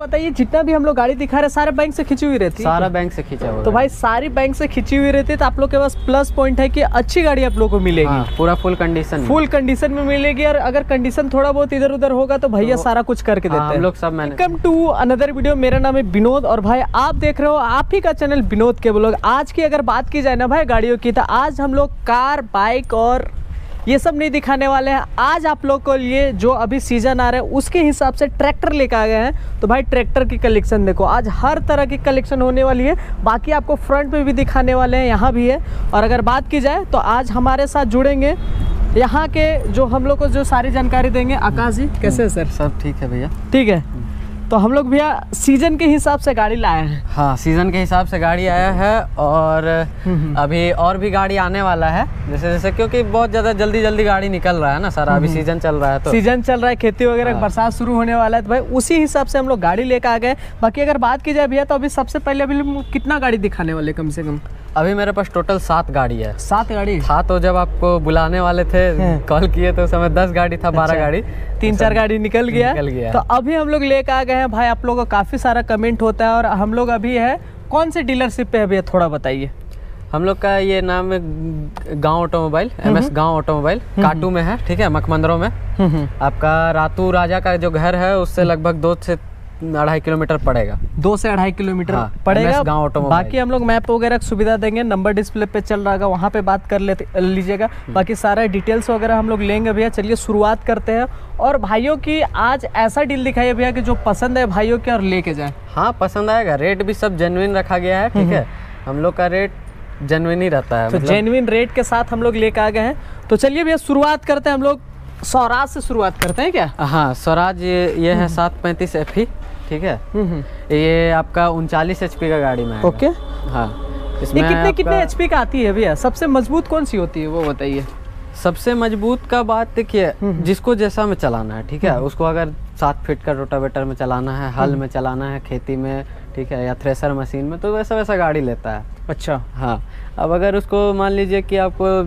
बताइए जितना भी हम लोग गाड़ी दिखा रहे हैं सारे बैंक से खिंची हुई रहती है। सारा बैंक से खींचा हुआ तो भाई सारी बैंक से खिंची हुई रहती है तो आप लोग के पास प्लस पॉइंट है कि अच्छी गाड़ी आप लोग को मिलेगी। हाँ, पूरा फुल कंडीशन फुल कंडीशन में मिलेगी और अगर कंडीशन थोड़ा बहुत इधर उधर होगा तो भैया तो, सारा कुछ करके देते हम हैं लोग सब वेलकम टू अनदर वीडियो मेरा नाम है विनोद और भाई आप देख रहे हो आप ही का चैनल विनोद के ब्लॉग आज की अगर बात की जाए ना भाई गाड़ियों की तो आज हम लोग कार बाइक और ये सब नहीं दिखाने वाले हैं। आज आप लोग को लिए जो अभी सीज़न आ रहा है उसके हिसाब से ट्रैक्टर लेकर आ गए हैं। तो भाई ट्रैक्टर की कलेक्शन देखो। आज हर तरह की कलेक्शन होने वाली है। बाकी आपको फ्रंट पे भी दिखाने वाले हैं यहाँ भी है। और अगर बात की जाए तो आज हमारे साथ जुड़ेंगे यहाँ के जो हम लोग को जो सारी जानकारी देंगे आकाश जी कैसे है सर? सब ठीक है भैया। ठीक है। तो हम लोग भैया सीज़न के हिसाब से गाड़ी लाए हैं। हाँ सीज़न के हिसाब से गाड़ी आया है और हम्म। अभी और भी गाड़ी आने वाला है। जैसे जैसे क्योंकि बहुत ज़्यादा जल्दी जल्दी गाड़ी निकल रहा है ना सारा अभी सीज़न चल रहा है तो। सीज़न चल रहा है खेती वगैरह हाँ। बरसात शुरू होने वाला है तो भाई उसी हिसाब से हम लोग गाड़ी लेकर आ गए बाकी अगर बात की जाए भैया तो अभी सबसे पहले अभी कितना गाड़ी दिखाने वाले कम से कम? अभी मेरे पास टोटल सात गाड़ी है। सात गाड़ी? था तो जब आपको बुलाने वाले थे हाँ। कॉल किए तो उस समय दस गाड़ी था बारह अच्छा। गाड़ी। तीन चार गाड़ी निकल गया। निकल गया। तो अभी हम लोग लेके आ गए हैं। भाई आप लोगों को काफ़ी सारा कमेंट होता है और हम लोग अभी है कौन से डीलरशिप पे है? भैया थोड़ा बताइए। हम लोग का ये नाम है गाँव ऑटोमोबाइल एम एस गाँव ऑटोमोबाइल काटू में है ठीक है मकमंदरों में। आपका रातू राजा का जो घर है उससे लगभग दो से अढ़ाई किलोमीटर पड़ेगा। दो से अढ़ाई किलोमीटर हाँ, पड़ेगा। गाँव ऑटोमोबाइल। बाकी हम लोग मैप वगैरह की सुविधा देंगे नंबर डिस्प्ले पे चल रहा है वहाँ पे बात कर लेते लीजिएगा। हम्म। बाकी सारा डिटेल्स वगैरह हम लोग लेंगे भैया। चलिए शुरुआत करते हैं। और भाइयों की आज ऐसा डील दिखाइए भैया कि जो पसंद है भाइयों के और लेके जाए। हाँ पसंद आएगा। रेट भी सब जेन्युइन रखा गया है ठीक है? हम लोग का रेट जेन्युइन ही रहता है तो मतलब जेन्युइन रेट के साथ हम लोग लेके आ गए हैं। तो चलिए भैया शुरुआत करते हैं हम लोग। सौराज से शुरुआत करते हैं क्या? हाँ स्वराज ये ये है सात पैंतीस एफ़ ठीक है? ये आपका उनचालीस एच का गाड़ी में ओके। हाँ। ये इसमें कितने कितने एचपी का आती है भैया? सबसे मज़बूत कौन सी होती है वो बताइए। सबसे मज़बूत का बात देखिए हम्म। जिसको जैसा में चलाना है ठीक है? उसको अगर सात फीट का रोटावेटर में चलाना है हल में चलाना है खेती में ठीक है? या थ्रेसर मशीन में तो वैसा वैसा गाड़ी लेता है। अच्छा। हाँ। अब अगर उसको मान लीजिए कि आपको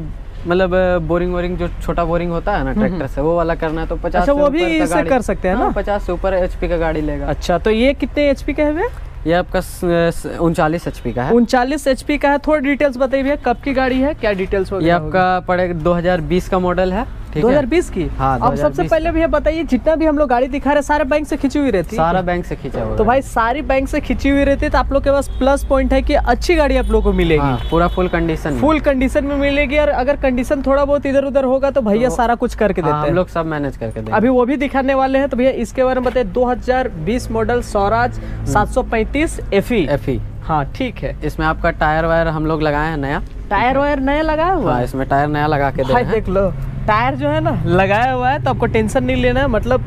मतलब बोरिंग वोरिंग जो छोटा बोरिंग होता है ना ट्रैक्टर से वो वाला करना है तो पचास अच्छा, वो भी इससे कर सकते हैं ना? पचास से ऊपर एचपी का गाड़ी लेगा। अच्छा तो ये कितने एचपी का है भैया? ये आपका उनचालीस एचपी का है। उनचालीस एचपी का है। थोड़ा डिटेल्स बताइए भैया कब की गाड़ी है? क्या डिटेल्स ये आपका पड़ेगा 2020 का मॉडल है। ठीक है। 2020 की? हाँ, अब सबसे पहले भैया बताइए जितना भी हम लोग गाड़ी दिखा रहे सारे बैंक से खिंची हुई रहती। सारा बैंक से खींचा हुआ तो भाई सारी बैंक से खिंची हुई रहती है तो आप लोग के पास प्लस पॉइंट है कि अच्छी गाड़ी आप लोग को मिलेगी। हाँ, पूरा फुल कंडीशन फुल कंडीशन में मिलेगी और अगर कंडीशन थोड़ा बहुत इधर उधर होगा तो भैया सारा कुछ करके देते हैं। लोग सब मैनेज करके देंगे। अभी वो भी दिखाने वाले हैं तो भैया इसके बारे में बताइए। 2020 मॉडल स्वराज 735 एफई एफ़ हाँ ठीक है। इसमें आपका टायर वायर हम लोग लगाए हैं नया। टायर वायर नया लगाया हुआ हाँ इसमें टायर नया लगा के दे हैं। देख लो। टायर जो है ना लगाया हुआ है तो आपको टेंशन नहीं लेना है मतलब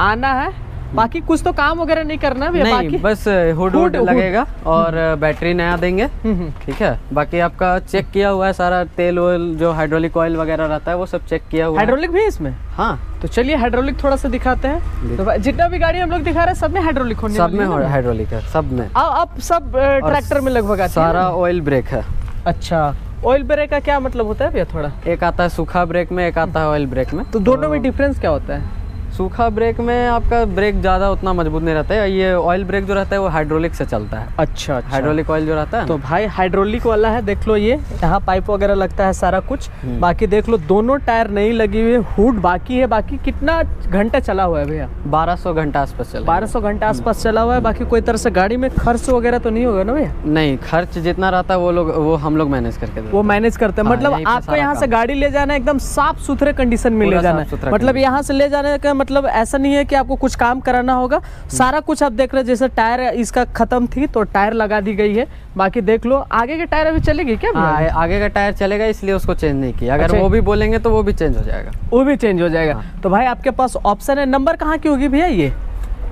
आना है। बाकी कुछ तो काम वगैरह नहीं करना भी नहीं बाकी बस हुड हुड-। लगेगा और बैटरी नया देंगे। हम्म, हम्म। ठीक है? बाकी आपका चेक किया हुआ है सारा तेल वेल जो हाइड्रोलिक ऑयल वगैरह रहता है वो सब चेक किया हुआ है। हाइड्रोलिक भी है इसमें? हाँ। तो चलिए हाइड्रोलिक थोड़ा सा दिखाते हैं। तो जितना भी गाड़ी हम लोग दिखा रहे हैं सब में हाइड्रोलिक होने सब में हाइड्रोलिक है सब में। अब सब ट्रैक्टर में लगभग? सारा ऑयल ब्रेक है। अच्छा। ऑयल ब्रेक का क्या मतलब होता है भैया थोड़ा? एक आता है सूखा ब्रेक में एक आता है ऑयल ब्रेक में। तो दोनों में डिफरेंस क्या होता है? सूखा ब्रेक में आपका ब्रेक ज़्यादा उतना मज़बूत नहीं रहता है। ये ऑयल ब्रेक जो रहता है वो हाइड्रोलिक से चलता है। अच्छा अच्छा। हाइड्रोलिक ऑयल जो रहता है तो भाई हाइड्रोलिक वाला है देख लो ये। यहाँ पाइप वगैरह लगता है सारा कुछ। हम्म। बाकी देख लो दोनों टायर नहीं लगी हुई हुड बाकी है बाकी कितना घंटा चला हुआ है भैया? 1200 घंटा आसपास चला 1200 घंटा आसपास चला हुआ है बाकी कोई तरह से गाड़ी में खर्च वगैरह तो नहीं होगा ना भैया? नहीं खर्च जितना रहता है वो लोग वो हम लोग मैनेज करके वो मैनेज करते हैं। हाँ, मतलब आपको यहाँ से गाड़ी ले जाना एकदम साफ़ सुथरे कंडीशन में ले जाना मतलब यहाँ से ले जाने का मतलब ऐसा नहीं है कि आपको कुछ काम कराना होगा। सारा कुछ आप देख रहे हैं जैसे टायर इसका खत्म थी तो टायर लगा दी गई है। बाकी देख लो आगे के टायर अभी चलेगी क्या भैया? हाँ आगे का टायर चलेगा इसलिए उसको चेंज नहीं किया। अगर अच्छा। वो भी बोलेंगे तो वो भी चेंज हो जाएगा। वो भी चेंज हो जाएगा। हाँ। तो भाई आपके पास ऑप्शन है नंबर कहाँ की होगी भैया ये?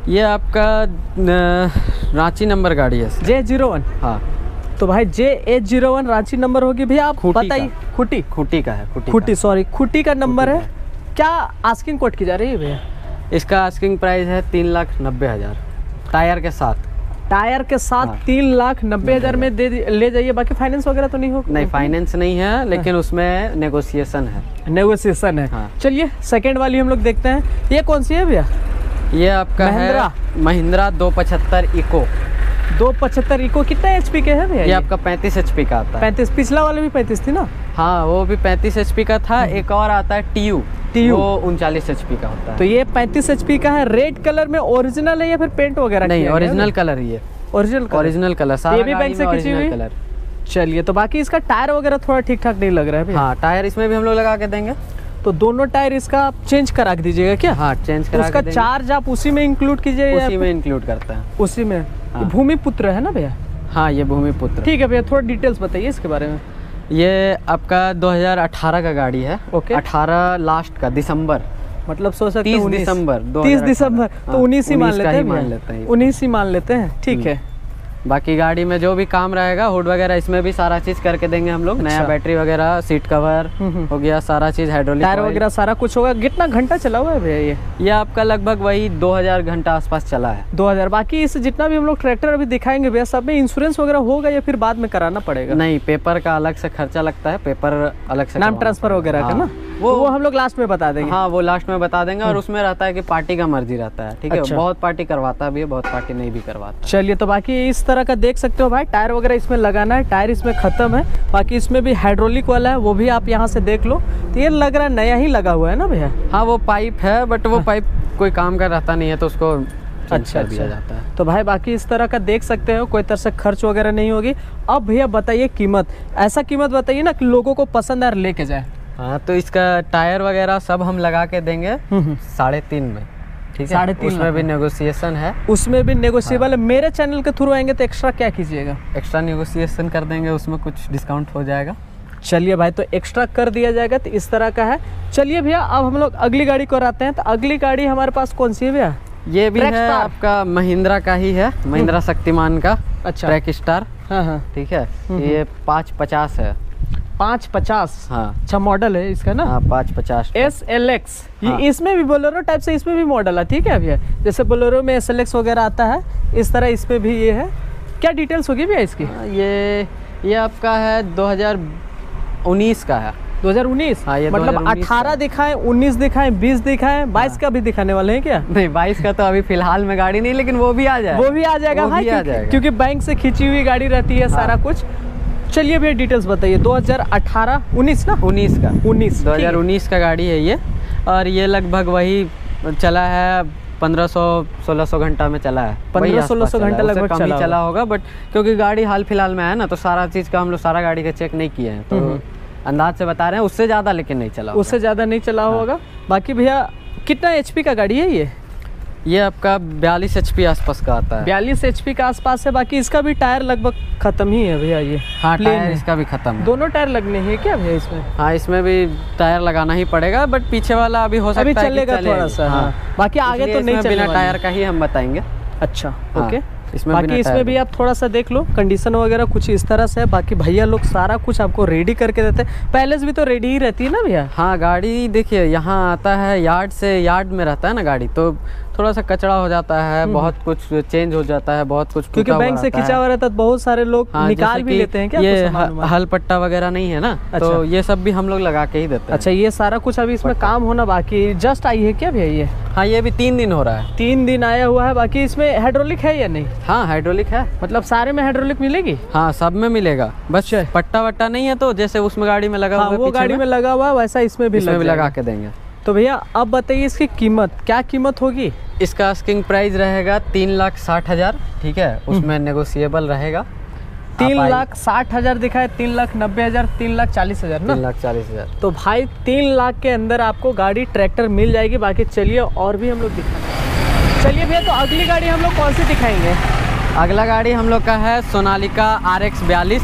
ये आपका रांची नंबर गाड़ी है जे ज़ीरो वन हाँ। तो भाई J H zero one Ranchi number होगी भैया आप बताइए। खुटी? खुटी का है खूटी खुटी सॉरी खुटी का नंबर है। क्या आस्किंग कोट की जा रही है भैया। इसका आस्किंग प्राइस है तीन लाख नब्बे हज़ार। टायर के साथ। टायर के साथ हाँ। तीन लाख नब्बे हज़ार में दे ले जाइए बाकी फाइनेंस वगैरह तो नहीं होगा नहीं फाइनेंस नहीं है लेकिन उसमें नेगोशिएशन है। नेगोशिएशन है। हाँ। चलिए सेकंड वाली हम लोग देखते हैं। ये कौन सी है भैया? ये आपका महिंद्रा? है महिंद्रा। दो पचहत्तर इको। दो पचहत्तर इको कितना एच के है भैया ये ये? आपका पैंतीस एच का आता है। पैंतीस पिछला वाला भी पैंतीस थी ना? हाँ वो भी पैंतीस एच का था एक और आता है टी यू वो उनचालीस एच का होता है। तो ये पैंतीस एच का है। रेड कलर में ओरिजिनल है या फिर पेंट वगैरह नहीं? ओरिजिनल कलर ही है। ओरिजिनल ओरिजिनल कलर सारा ये भी बैंक से खींची हुई? कलर चलिए तो बाकी इसका टायर वगैरह थोड़ा ठीक ठाक नहीं लग रहा है हाँ टायर इसमें भी हम लोग लगा के देंगे। तो दोनों टायर इसका आप चेंज करा के दीजिएगा क्या? हाँ चेंज तो करा उसका चार्ज आप उसी में इंक्लूड कीजिएगा या उसी में इंक्लूड करता है। उसी में। हाँ। ये भूमि पुत्र है ना भैया? हाँ ये भूमिपुत्र। ठीक है भैया थोड़ा डिटेल्स बताइए इसके बारे में। ये आपका 2018 का गाड़ी है। ओके। 18 लास्ट का दिसंबर। मतलब सोच सकते हैं 30 दिसंबर 30 दिसंबर। तो हाँ, उन्नीस ही मान लेते हैं मान लेते हैं उन्नीस ही मान लेते हैं। ठीक हम्म। है। बाकी गाड़ी में जो भी काम रहेगा हुड वगैरह इसमें भी सारा चीज़ करके देंगे हम लोग। नया अच्छा। बैटरी वगैरह सीट कवर हम्म, हम्म। हो गया सारा चीज़ हाइड्रोलिक टायर वगैरह सारा कुछ होगा। कितना घंटा चला हुआ है भैया ये? ये आपका लगभग वही 2000 घंटा आसपास चला है। 2000 बाकी इस जितना भी हम लोग ट्रैक्टर अभी दिखाएँगे भैया सब में इंश्योरेंस वगैरह होगा या फिर बाद में कराना पड़ेगा? नहीं पेपर का अलग से खर्चा लगता है पेपर अलग से नाम ट्रांसफ़र वगैरह का हाँ। ना? वो वो हम लोग लास्ट में बता देंगे। हाँ वो लास्ट में बता देंगे और उसमें रहता है कि पार्टी का मर्ज़ी रहता है ठीक है? अच्छा। बहुत पार्टी करवाता भी है बहुत पार्टी नहीं भी करवाता। चलिए तो बाकी इस तरह का देख सकते हो भाई टायर वगैरह इसमें लगाना है टायर इसमें ख़त्म है बाकी इसमें भी हाइड्रोलिक वाला है वो भी आप यहाँ से देख लो। तो ये लग रहा है नया ही लगा हुआ है ना भैया? हाँ वो पाइप है बट वो पाइप कोई काम का रहता नहीं है तो उसको अच्छा दिया अच्छा। जाता है। तो भाई बाकी इस तरह का देख सकते हो कोई तरह से खर्च वगैरह नहीं होगी। अब भैया बताइए कीमत। ऐसा कीमत बताइए ना कि लोगों को पसंद आ लेके जाए। हाँ तो इसका टायर वगैरह सब हम लगा के देंगे साढ़े तीन में ठीक है? साढ़े तीन उसमें भी नेगोशिएशन है। उसमें भी नेगोशिएबल है। मेरे चैनल के थ्रू आएँगे तो एक्स्ट्रा क्या कीजिएगा? एक्स्ट्रा नेगोशिएशन कर देंगे उसमें कुछ डिस्काउंट हो जाएगा। चलिए भाई तो एक्स्ट्रा कर दिया जाएगा तो इस तरह का है। चलिए भैया अब हम लोग अगली गाड़ी को आते हैं। तो अगली गाड़ी हमारे पास कौन सी है भैया? ये भी है आपका महिंद्रा का ही है महिंद्रा शक्तिमान का अच्छा। ट्रैक स्टार हाँ हाँ। ठीक है ये पाँच पचास है। पाँच पचास। हाँ। अच्छा मॉडल है इसका ना? हाँ पाँच पचास। एस एल एक्स हाँ। इसमें भी बोलेरो टाइप से इसमें भी मॉडल है ठीक है भैया? जैसे बोलेरो में एस एल एक्स वगैरह आता है इस तरह इसमें भी ये है। क्या डिटेल्स होगी भैया इसकी? हाँ, ये ये आपका है 2019 का है। 2019 हाँ, ये मतलब 2019 18 दिखाएँ 19 दिखाएँ 20 दिखाएँ 22 का भी दिखाने वाले हैं क्या? नहीं बाईस का तो अभी फ़िलहाल में गाड़ी नहीं लेकिन वो भी आ जाए वो भी आ जाएगा भाई क्योंकि, जाएगा। क्योंकि बैंक से खींची हुई गाड़ी रहती है। सारा कुछ। चलिए भैया डिटेल्स बताइए। 2018 19 ना? उन्नीस का। 19 ठीक है। 2019 का गाड़ी है ये। और ये लगभग वही चला है 1500 1600 घंटा में चला है। 1500 वही आसपास 1600 घंटा लगभग ही चला चला होगा बट क्योंकि गाड़ी हाल फ़िलहाल में है ना तो सारा चीज़ का हम लोग सारा गाड़ी का चेक नहीं किए हैं। तो अंदाज से बता रहे हैं उससे ज़्यादा लेकिन नहीं चला उससे ज़्यादा नहीं चला हाँ। होगा। बाकी भैया कितना एचपी का गाड़ी है ये? ये आपका बयालीस एच पी आसपास का आता है। बयालीस एचपी का आसपास है बाकी इसका भी टायर लगभग खत्म ही है भैया ये। हाँ टायर है। इसका भी खत्म है। दोनों टायर लगने हैं क्या भैया इसमें? हाँ इसमें भी टायर लगाना ही पड़ेगा बट पीछे वाला अभी हो सकता है चलेगा चले। थोड़ा सा हाँ। बाकी आगे तो नहीं बिना टायर का ही हम बताएँगे। अच्छा हाँ, ओके। इसमें बाकी इसमें भी आप थोड़ा सा देख लो कंडीशन वगैरह कुछ इस तरह से है बाकी भैया लोग सारा कुछ आपको रेडी करके देते हैं। पहले से भी तो रेडी ही रहती है ना भैया? हाँ गाड़ी देखिए यहाँ आता है यार्ड से यार्ड में रहता है ना गाड़ी तो थोड़ा सा कचरा हो जाता है बहुत कुछ चेंज हो जाता है बहुत कुछ हम्म। क्योंकि बैंक से खिंचा हुआ रहता है तो बहुत सारे लोग हाँ, निकाल भी लेते हैं क्या ये? हल पट्टा वगैरह नहीं है ना अच्छा। तो ये सब भी हम लोग लगा के ही देते हैं। अच्छा ये सारा कुछ अभी इसमें काम होना बाकी जस्ट आई है क्या भैया ये हाँ? ये भी तीन दिन हो रहा है। तीन दिन आया हुआ है बाकी इसमें हाइड्रोलिक है या नहीं? हाँ हाइड्रोलिक है। मतलब सारे में हाइड्रोलिक मिलेगी? हाँ सब में मिलेगा। बस पट्टा वट्टा नहीं है तो जैसे उसमें गाड़ी में लगा हाँ हुआ वो गाड़ी में लगा हुआ है वैसा इसमें भी लगा के देंगे। तो भैया अब बताइए इसकी कीमत क्या कीमत होगी? इसका आस्किंग प्राइस रहेगा तीन लाख साठ हज़ार ठीक है? उसमें नेगोशिएबल रहेगा। तीन लाख साठ हज़ार दिखाए तीन लाख नब्बे हज़ार तीन लाख चालीस हज़ार ना? तीन लाख चालीस हज़ार। तो भाई तीन लाख के अंदर आपको गाड़ी ट्रैक्टर मिल जाएगी। बाकी चलिए और भी हम लोग दिखाएँगे। चलिए भैया तो अगली गाड़ी हम लोग कौन सी दिखाएँगे? अगला गाड़ी हम लोग का है सोनालिका आर एक्स बयालीस।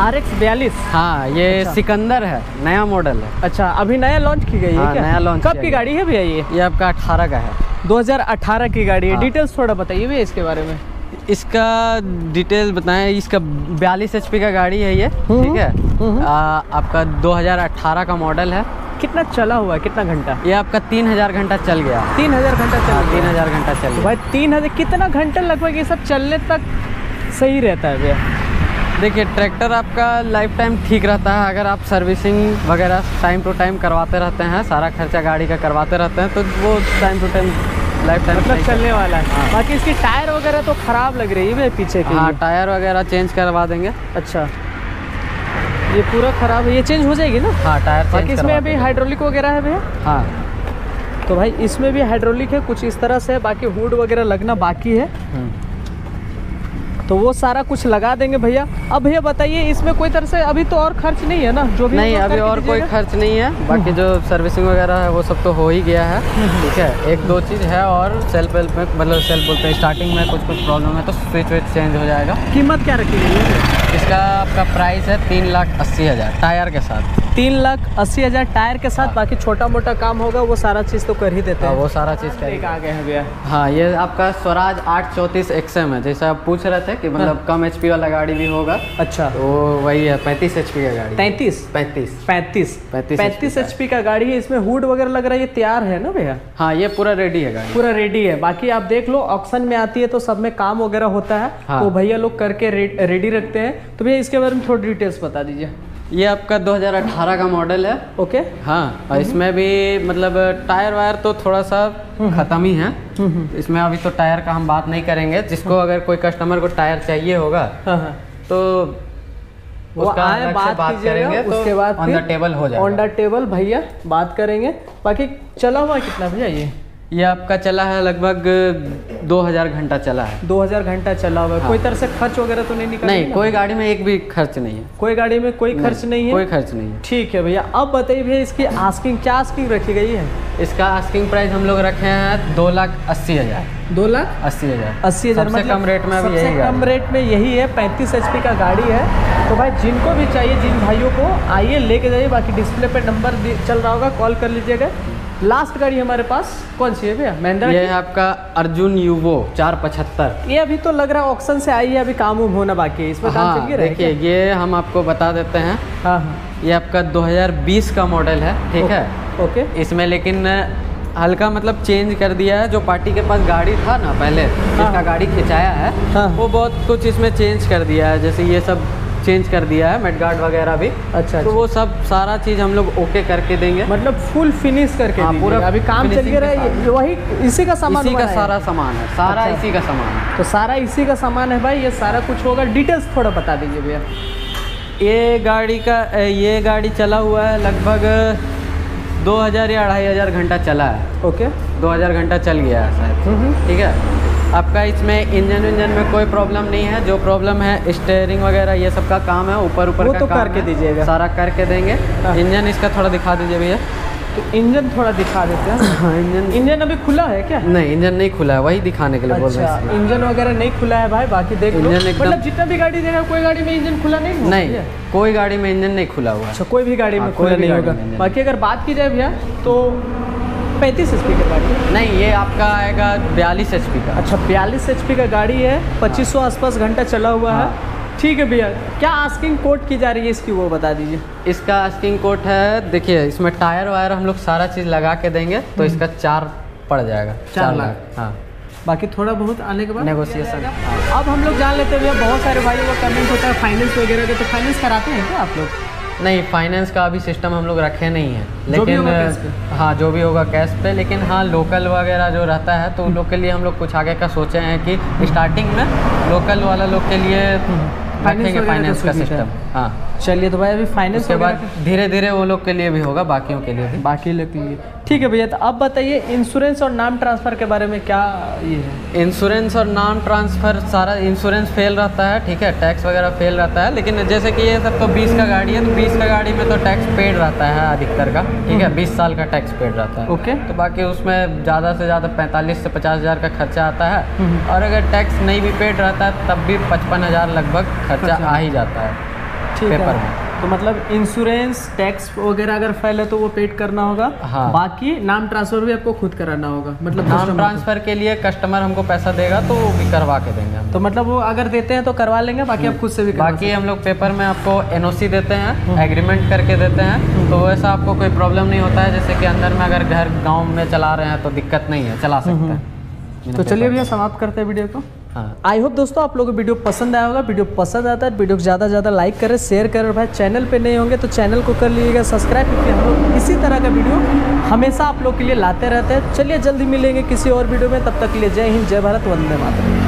आर एक्स बयालीस? हाँ ये अच्छा। सिकंदर है नया मॉडल है। अच्छा अभी नया लॉन्च की गई है हाँ, क्या? नया लॉन्च कब की गाड़ी है भैया ये? ये आपका अठारह का है। 2018 की गाड़ी है। हाँ। डिटेल्स थोड़ा बताइए भैया इसके बारे में। इसका डिटेल बताएँ इसका बयालीस एच का गाड़ी है ये हम्म, ठीक है? हम्म। आ, आपका 2018 का मॉडल है। कितना चला हुआ है? कितना घंटा? ये आपका तीन हज़ार घंटा चल गया। तीन हज़ार घंटा चला हाँ, तीन हज़ार घंटा चल गया। भाई तीन हज़ार कितना घंटा लगभग ये सब चलने तक सही रहता है भैया? देखिए ट्रैक्टर आपका लाइफ टाइम ठीक रहता है। अगर आप सर्विसिंग वगैरह टाइम टू टाइम करवाते रहते हैं सारा खर्चा गाड़ी का करवाते रहते हैं तो वो time to time lifetime मतलब चलने वाला है। हाँ। बाकी इसकी टायर वगैरह तो खराब लग रही है पीछे की। हाँ टायर वगैरह चेंज करवा देंगे। अच्छा। ये पूरा खराब है। ये चेंज हो जाएगी ना? हाँ टायर बाकी इसमें अभी हाइड्रोलिक वगैरह है भैया? हाँ। तो भाई इसमें भी हाइड्रोलिक है कुछ इस तरह से है बाकी हुड वगैरह लगना बाकी है। हम्म। तो वो सारा कुछ लगा देंगे भैया। अब भैया बताइए इसमें कोई तरह से अभी तो और खर्च नहीं है ना? जो भी नहीं अभी और कोई खर्च नहीं है। बाकी जो सर्विसिंग वगैरह है वो सब तो हो ही गया है। ठीक है एक दो चीज़ है और सेल्फ हेल्प में मतलब सेल्फ बोलते हैं स्टार्टिंग में कुछ कुछ प्रॉब्लम है तो स्विच विच चेंज हो जाएगा। कीमत क्या रखी गई है? इसका आपका प्राइस है तीन लाख अस्सी हज़ार टायर के साथ। तीन लाख अस्सी हज़ार टायर के साथ हाँ। बाकी छोटा मोटा काम होगा वो सारा चीज़ तो कर ही देते हाँ, हैं। वो सारा चीज़ एक करेगा आ हैं भैया। हाँ। ये आपका स्वराज आठ चौंतीस एक्सएम है जैसे आप पूछ रहे थे कि मतलब कम एचपी वाला गाड़ी भी होगा अच्छा। तो वही है पैंतीस एच का गाड़ी। तैंतीस पैंतीस। पैंतीस। 35 पैंतीस HP एच का गाड़ी है इसमें हुड वगैरह लग रहा है ये तैयार है ना भैया? हाँ ये पूरा रेडी है गाड़ी। पूरा रेडी है। बाकी आप देख लो ऑक्शन में आती है तो सब में काम वगैरह होता है हाँ। तो भैया लोग करके रेडी रखते हैं। तो भैया इसके बारे में थोड़ी डिटेल्स बता दीजिए। ये आपका 2018 का मॉडल है। ओके। हाँ और इसमें भी मतलब टायर वायर तो थोड़ा सा ख़त्म ही है। इसमें अभी तो टायर का हम बात नहीं करेंगे। जिसको अगर कोई कस्टमर को टायर चाहिए होगा हाँ हाँ। तो वो आए से बात करेंगे तो उसके बाद ऑन द टेबल हो जाएगा। ऑन द टेबल भैया बात करेंगे। बाकी चला हुआ कितना भैया ये? ये आपका चला है लगभग 2000 घंटा चला है। 2000 घंटा चला हुआ है। हाँ। कोई तरह से खर्च वगैरह तो नहीं निकल नहीं कोई गाड़ी में एक भी खर्च नहीं है। कोई गाड़ी में कोई खर्च नहीं है? कोई खर्च नहीं है। ठीक है भैया अब बताइए भैया इसकी आस्किंग क्या आस्किंग रखी गई है? इसका आस्किंग प्राइस हम लोग रखे हैं दो लाख अस्सी हज़ार। दो लाख? अस्सी हज़ार। अस्सी हज़ार सबसे कम रेट में अभी यही कम रेट में यही है पैंतीस एच का गाड़ी है। तो भाई जिनको भी चाहिए जिन भाइयों को आइए लेके जाइए बाकी डिस्प्ले पे नंबर चल रहा होगा कॉल कर लीजिएगा। लास्ट गाड़ी हमारे पास कौन सी है भैया? महिंद्रा ये है आपका अर्जुन यूवो चार पचहत्तर। ये अभी तो लग रहा है ऑक्शन से आई है अभी काम उम होना बाकी है इसमें काम चल हाँ देखिए ये हम आपको बता देते हैं? हाँ हाँ। ये आपका 2020 का मॉडल है ठीक है? ओके। इसमें लेकिन हल्का मतलब चेंज कर दिया है जो पार्टी के पास गाड़ी था ना पहले जिसका गाड़ी खिंचाया है हाँ। वो बहुत कुछ इसमें चेंज कर दिया है जैसे ये सब चेंज कर दिया है मेडगार्ड वगैरह भी। अच्छा तो अच्छा। वो सब सारा चीज़ हम लोग ओके करके देंगे। मतलब फुल फिनिश करके हाँ, पूरा अभी काम चल के रहा है वही इसी का सामान इसी का। सारा सामान है सारा अच्छा। इसी का सामान है। तो सारा इसी का सामान है भाई ये सारा कुछ होगा। डिटेल्स थोड़ा बता दीजिए भैया। ये गाड़ी का ये गाड़ी चला हुआ है लगभग 2000 या अढ़ाई हज़ार घंटा चला है। ओके। 2000 घंटा चल गया है शायद। हम्म ठीक है? आपका इसमें इंजन इंजन में कोई प्रॉब्लम नहीं है। जो प्रॉब्लम है स्टेयरिंग वगैरह ये सब का काम है। ऊपर ऊपर का तो करके दीजिएगा। सारा करके देंगे। हाँ। इंजन इसका थोड़ा दिखा दीजिए भैया। तो इंजन थोड़ा दिखा देते हैं। हाँ इंजन इंजन अभी खुला है क्या? नहीं इंजन नहीं खुला है वही दिखाने के लिए अच्छा, बोल रहे अच्छा हैं इंजन वगैरह नहीं खुला है भाई बाकी देख इंजन मतलब जितना भी गाड़ी देगा कोई गाड़ी में इंजन खुला नहीं नहीं कोई गाड़ी में इंजन नहीं खुला हुआ अच्छा कोई भी गाड़ी में हाँ, खुला नहीं होगा। बाकी अगर बात की जाए भैया तो पैंतीस एच का गाड़ी नहीं ये आपका आएगा बयालीस एच का। अच्छा बयालीस एच का गाड़ी है पच्चीस सौ आसपास घंटा चला हुआ है। हाँ। ठीक है भैया। क्या आस्किंग कोट की जा रही है इसकी वो बता दीजिए। इसका आस्किंग कोट है देखिए इसमें टायर वायर हम लोग सारा चीज़ लगा के देंगे तो इसका चार पड़ जाएगा। चार लाख। हाँ। बाकी थोड़ा बहुत आने के बाद? नेगोशिएशन अब हम लोग जान लेते हैं भैया बहुत सारे भाई का कमेंट होता है फाइनेंस वगैरह का तो फाइनेंस कराते हैं क्या आप लोग? नहीं फाइनेंस का अभी सिस्टम हम लोग रखे नहीं है। लेकिन हाँ जो भी होगा कैश पे। लेकिन हाँ लोकल वगैरह जो रहता है तो उन लोग के लिए हम लोग कुछ आगे का सोचे हैं कि स्टार्टिंग में लोकल वाला लोग के लिए रखेंगे फाइनेंस का का। सिस्टम हाँ। चलिए तो भाई अभी फाइनेंस के बाद धीरे धीरे वो लोग के लिए भी होगा बाकियों के लिए भी। बाकी लोग के लिए। ठीक है भैया तो अब बताइए इंश्योरेंस और नाम ट्रांसफ़र के बारे में क्या ये है इंश्योरेंस और नाम ट्रांसफ़र सारा इंश्योरेंस फेल रहता है ठीक है टैक्स वगैरह फेल रहता है लेकिन जैसे कि ये सब तो 20 का गाड़ी है तो 20 का गाड़ी में तो टैक्स पेड रहता है अधिकतर का ठीक है 20 साल का टैक्स पेड रहता है ओके तो बाकी उसमें ज़्यादा से ज़्यादा पैंतालीस से पचास हज़ार का खर्चा आता है हम्म। और अगर टैक्स नहीं भी पेड रहता है तब भी पचपन हज़ार लगभग खर्चा। आ ही जाता है ठीक पेपर में। तो मतलब इंश्योरेंस टैक्स वगैरह अगर फेल है तो वो पेड करना होगा। हाँ। बाकी नाम ट्रांसफ़र भी आपको खुद कराना होगा। मतलब नाम ट्रांसफ़र के। लिए कस्टमर हमको पैसा देगा तो वो भी करवा के देंगे तो मतलब वो अगर देते हैं तो करवा लेंगे बाकी आप खुद से भी बाकी हम लोग पेपर में आपको एनओसी देते हैं एग्रीमेंट करके देते हैं। तो वैसा आपको कोई प्रॉब्लम नहीं होता है जैसे कि अंदर में अगर घर गाँव में चला रहे हैं तो दिक्कत नहीं है चला सकते हैं। तो चलिए भैया समाप्त करते हैं वीडियो को। हाँ। आई होप दोस्तों आप लोगों को वीडियो पसंद आया होगा। वीडियो पसंद आता है वीडियो को ज़्यादा से ज़्यादा लाइक करें शेयर करें और भाई चैनल पे नहीं होंगे तो चैनल को कर लीजिएगा सब्सक्राइब क्योंकि हम लोग इसी तरह का वीडियो हमेशा आप लोग के लिए लाते रहते हैं। चलिए जल्दी मिलेंगे किसी और वीडियो में। तब तक के लिए जय हिंद, जय भारत, वंदे मातरम।